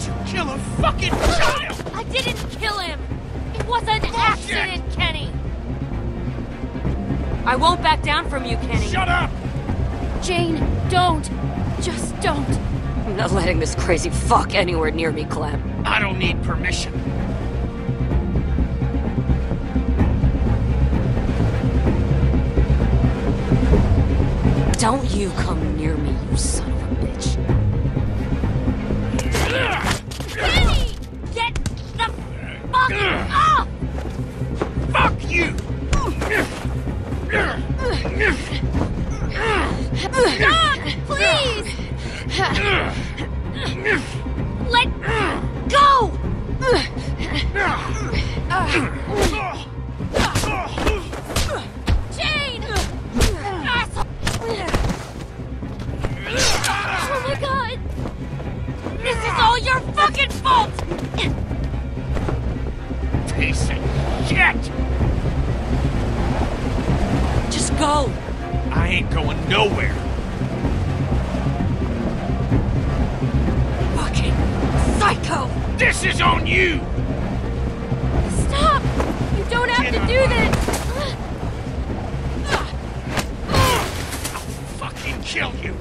Did you kill a fucking child? I didn't kill him! It was an accident, Kenny! I won't back down from you, Kenny. Shut up! Jane, don't. Just don't. I'm not letting this crazy fuck anywhere near me, Clem. I don't need permission. Don't you come near me, you son of a bitch. Fuck! You! Please! Let go! I ain't going nowhere. Fucking psycho! This is on you! Stop! You don't have to do this! I'll Fucking kill you!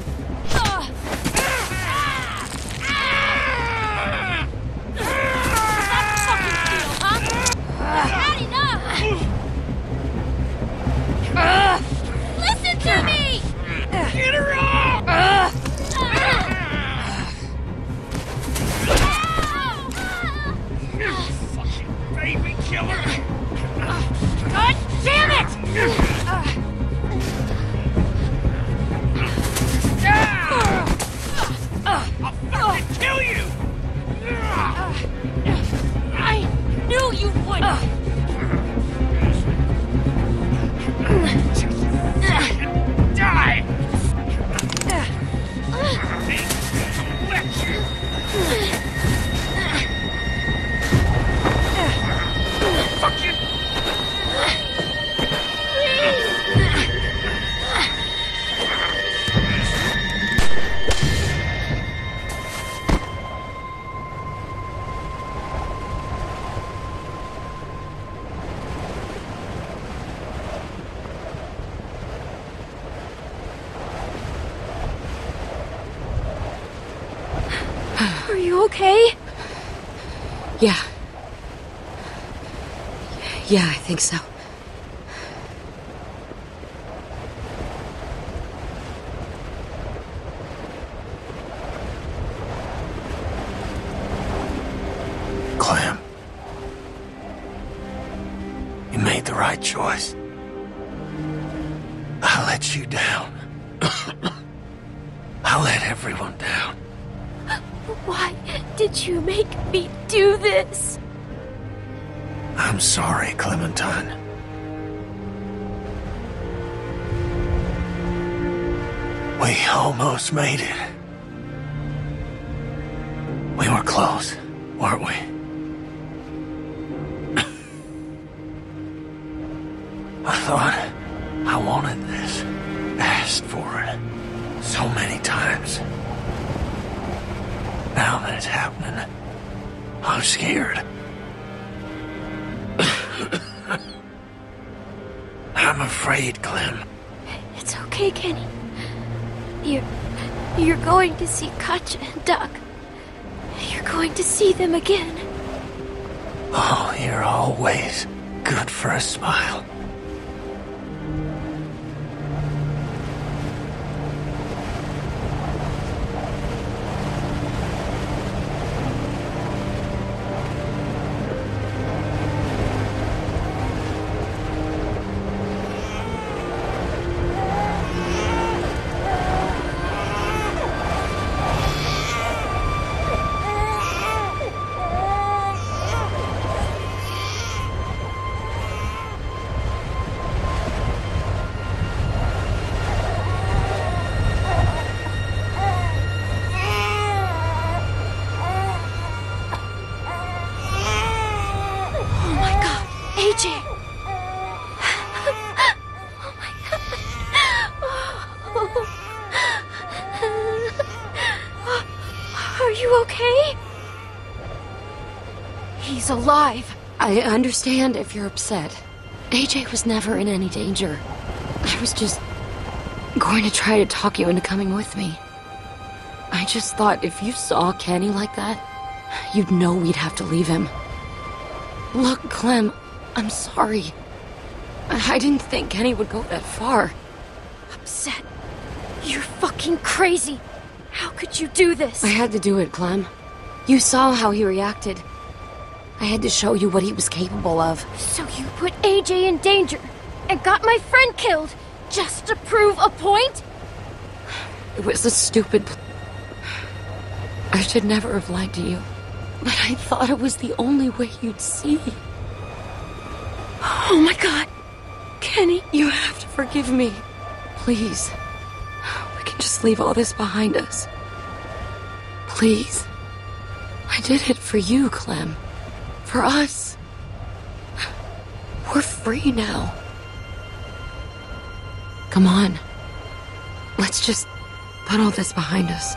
Are you okay? Yeah. Yeah, I think so. Clem. You made the right choice. I let you down. I let everyone down. Why did you make me do this? I'm sorry, Clementine. We almost made it. We were close, weren't we? I thought I wanted this, asked for it so many times. I'm scared. I'm afraid, Clem. It's okay, Kenny. You're. You're going to see Katjaa and Duck. You're going to see them again. Oh, you're always good for a smile. Are you okay? He's alive. I understand if you're upset. AJ was never in any danger. I was just going to try to talk you into coming with me. I just thought if you saw Kenny like that, you'd know we'd have to leave him. Look, Clem, I'm sorry. I I didn't think Kenny would go that far. Upset. You're fucking crazy. How could you do this? I had to do it, Clem. You saw how he reacted. I had to show you what he was capable of. So you put AJ in danger and got my friend killed just to prove a point? It was a stupid. I should never have lied to you. But I thought it was the only way you'd see. Oh my god. Kenny, You have to forgive me. Please. Just leave all this behind us. Please. I did it for you, Clem. For us. We're free now. Come on. Let's just put all this behind us.